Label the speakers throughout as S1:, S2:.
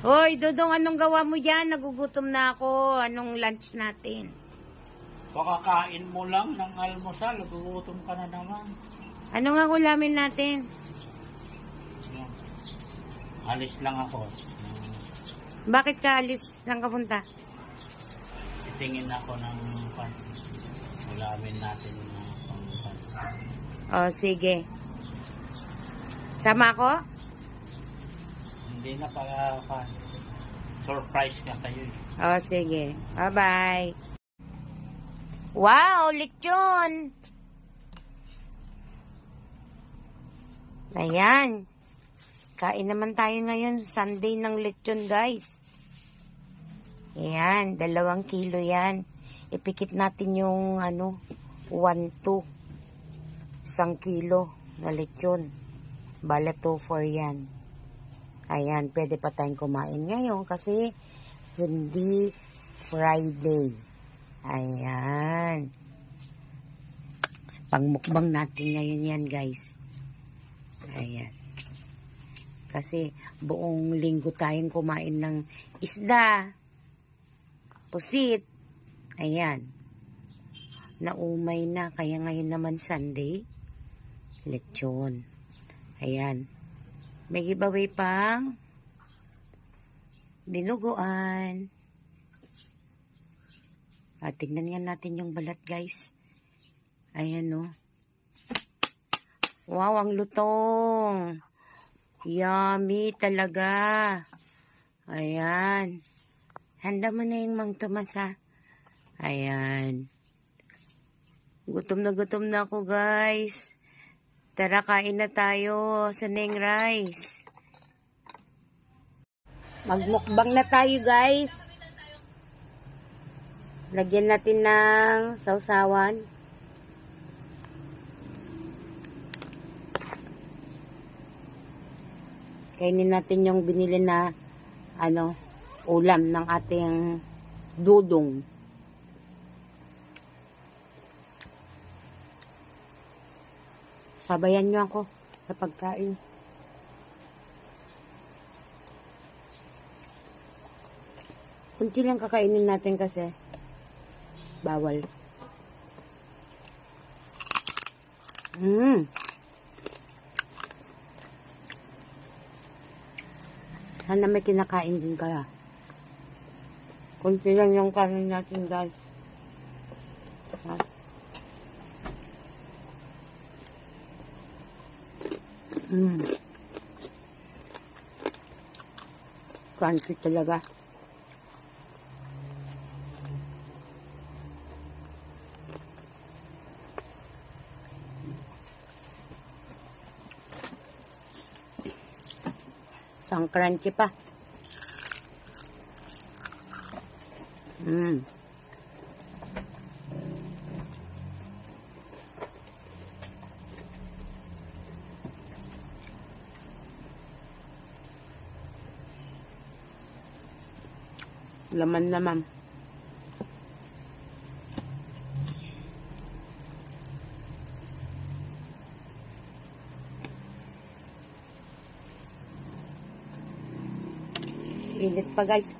S1: Hoy, Dodong, anong gawa mo dyan? Nagugutom na ako. Anong lunch natin?
S2: Pakakain mo lang ng almusal, gugutom ka na naman.
S1: Ano nga ulamin natin?
S2: Alis lang ako.
S1: Bakit ka alis? Saan ka punta?
S2: Titingin ako ng pan. Ulamin natin pang pan.
S1: Oh, sige. Sama ako?
S2: Hindi na para pan. Surprise ka kayo. eh.
S1: Oh, sige. Bye-bye. Wow, lechon! Ayan. Kain naman tayo ngayon. Sunday ng lechon, guys. Ayan, dalawang kilo yan. Ipikit natin yung, ano, 1, 2. Isang kilo na lechon. Bala 2, 4 yan. Ayan, pwede pa tayong kumain ngayon kasi hindi Friday. Ayan. Pangmukbang natin ngayon yan, guys. Ayan. Kasi buong linggo tayong kumain ng isda, pusit. Ayan. Naumay na, kaya ngayon naman Sunday, lechon. Ayan. May giveaway pang dinuguan. At tignan nga natin yung balat, guys. Ayan, no. Wow, ang lutong. Yummy talaga. Ayan. Handa mo na yung Mang Tomas, ha? Ayan. Gutom na gutom na ako, guys. Tara, kain na tayo sa Neng Rice. Magmukbang na tayo, guys. Lagyan natin ng sausawan. Kainin natin yung binili na ano, ulam ng ating dudong. Sabayan nyo ako sa pagkain. Kunti lang kakainin natin kasi bawal. Mm. Sana may kinakain din kaya. Kunti lang yung kanin natin guys. Ha? Mm. Crunchy talaga. Isang crunchy pa. Mm. Laman naman. Init pa guys.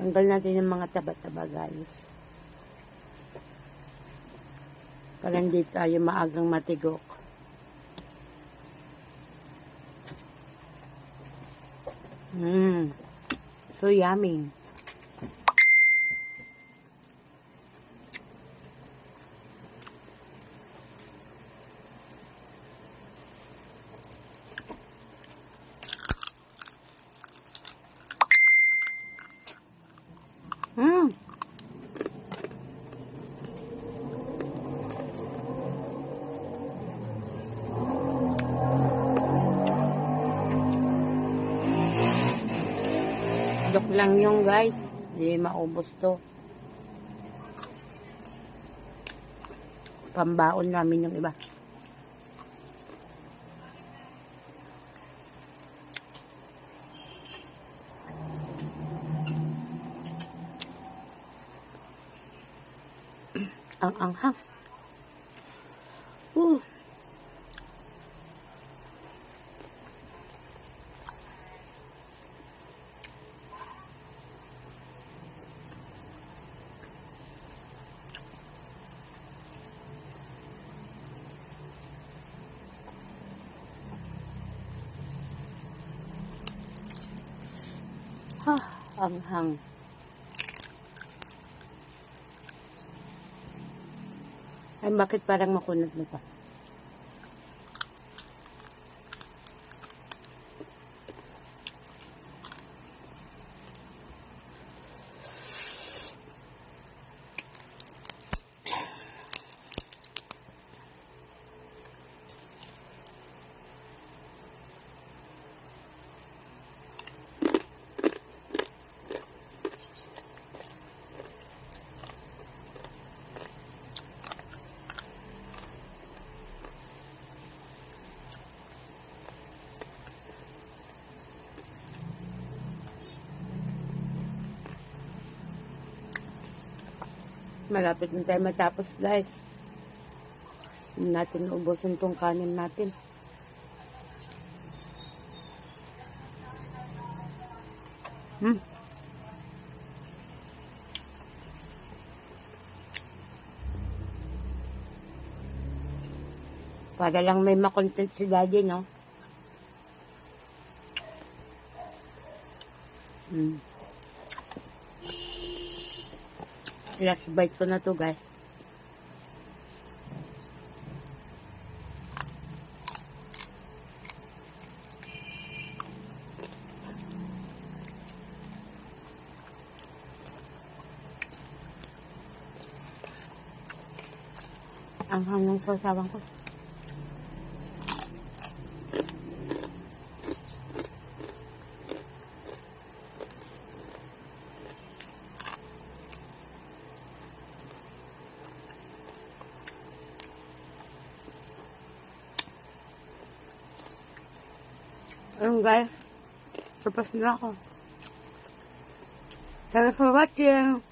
S1: Tanggal natin yung mga taba-taba guys. Para hindi tayo maagang matigok. Mmm. So yummy. Lang yung guys. Hindi maubos to. Pambaon namin yung iba. Ang anghang. Ha, anghang. Ay, bakit parang makunat na pa? Malapit na tayo matapos, guys. Natin naubusan tong kanin natin. Hmm. Para lang may makontent si daddy, no? Hmm. Last bite ko na to, guys. Ang hanggang sasawan ko. Ну, гайс, запасного. До Словакии.